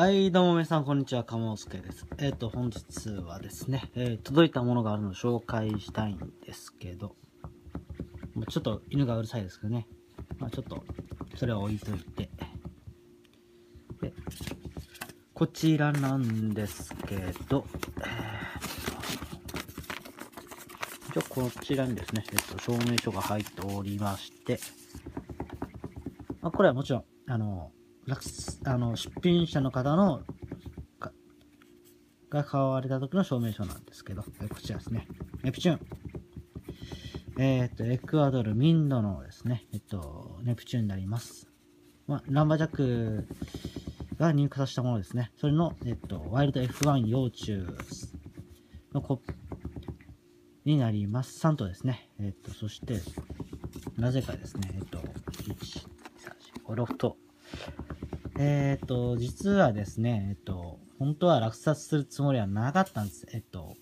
はい、どうも皆さん、こんにちは、かもすけです。えっ、と、本日はですね、えー届いたものがあるのを紹介したいんですけど、まあちょっと犬がうるさいですけどね、まあちょっと、それは置いといて、で、こちらなんですけど、えー、一応こちらにですね、えっ、と、証明書が入っておりまして、まあ、これはもちろん、あの、あの出品者の方のが買われた時の証明書なんですけど、こちらですね。ネプチューン。えっ、と、エクアドル、ミンドのですね、えっと、ネプチューンになります。まあ、ランバージャックが入荷させたものですね。それの、えっと、ワイルド F1 幼虫のコになります。3頭ですね。えっと、そして、なぜかですね、えっと、1、2、3、4、5、6頭。えっ、と、実はですね、えっと、本当は落札するつもりはなかったんです。えっと、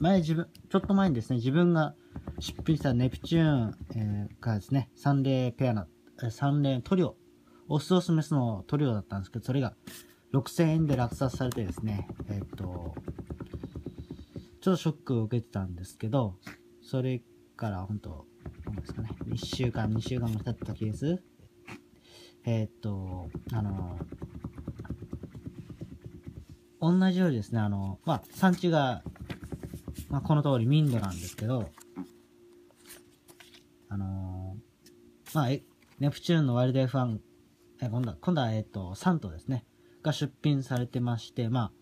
前自分、ちょっと前にですね、自分が出品したネプチューン、えーがですね、サンレーペアな、えーサンレートリオ、オスオスメスのトリオだったんですけど、それが6000円で落札されてですね、えっと、ちょっとショックを受けてたんですけど、それから本当、なんですかね、1週間、2週間が経ったケース、えーっと、あの、同じようにですね、あの、まあ、産地が、まあ、この通りミンドなんですけど、あのまあ、えネプチューンのワイルド F1、え今度は、今度は、えっと、3頭ですね、が出品されてまして、まあ、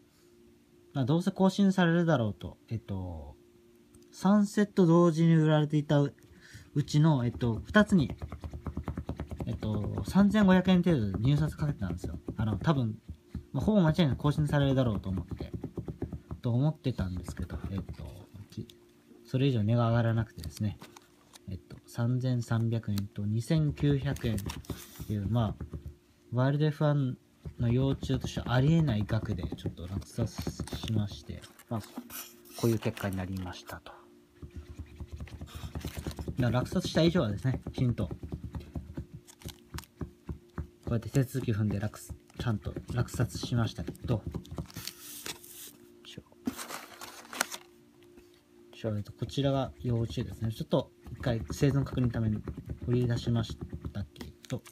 まあ、どうせ更新されるだろうと、えっと、3セット同時に売られていたうちの、えっと、2つに、と、3500円程度で入札かけてたんですよ。あの、多分、まあ、ほぼ間違いなく更新されるだろうと思って、と思ってたんですけど、えっと、それ以上値が上がらなくてですね、えっと、3300円と2900円っていう、まあ、ワイルド F1 の幼虫としてはありえない額でちょっと落札しまして、まあ、こういう結果になりましたと。落札した以上はですね、きちんとこうやって手続き踏んで落ちゃんと落札しましたけど、こちらが幼虫ですね。ちょっと一回生存確認のために取り出しましたけど、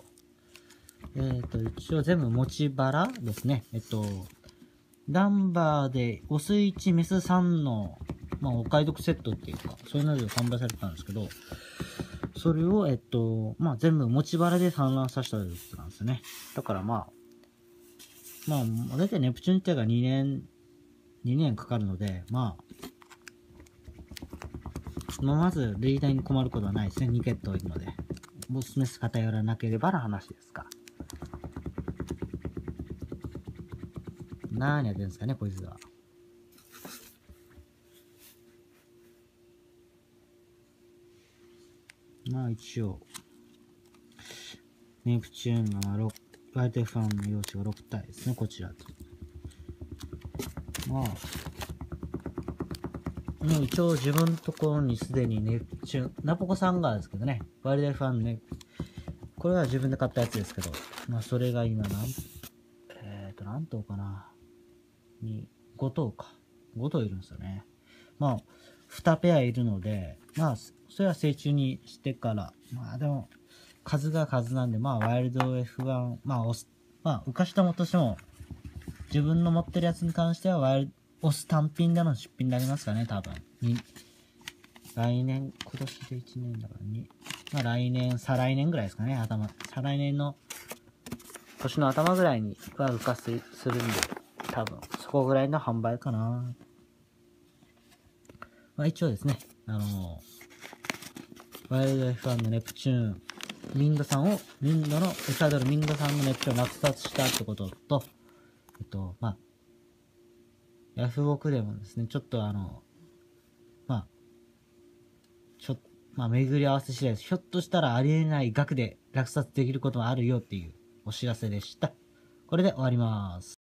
えっ、と、一応全部持ち腹ですね。えっと、ナンバーでオス1、メス3の、まあ、お買い得セットっていうか、そういうので販売されてたんですけど、それを、えっと、まあ、全部持ち腹で産卵させたということなんですね。だからまあ、まあ、大体ネプチューン自体が2年、2年かかるので、まあ、まあ、まず、類体に困ることはないですね。2ケットいるので。ボスメス偏らなければの話ですから。何やってるんですかね、こいつは。まあ一応、ネプチューンが6、ワイルド F1 の用紙が6体ですね、こちらと。まあ、もう一応自分のところにすでにネプチューン、ナポコさんがですけどね、ワイルド F1 ね、これは自分で買ったやつですけど、まあそれが今なん、えーと、何頭かな。に、5頭か。5頭いるんですよね。まあ、2ペアいるので、まあ、それは成虫にしてから、まあでも、数が数なんで、まあ、ワイルド F1、まあ、押す、まあ、浮かしたもとしても、自分の持ってるやつに関しては、ワイルド、押す単品での出品になりますかね、多分。に来年、今年で1年だからに、まあ来年、再来年ぐらいですかね、頭。再来年の、年の頭ぐらいには浮かすするんで、多分、そこぐらいの販売かな。まあ一応ですね、あのワイルド F1 のネプチューン、ミンドさんを、ミンドの、エクアドルミンドさんのネプチューンを落札したってことと、えっと、まあ、ヤフオクでもですね、ちょっとあの、まあ、ちょ、まあ、巡り合わせ次第です。ひょっとしたらありえない額で落札できることもあるよっていうお知らせでした。これで終わります。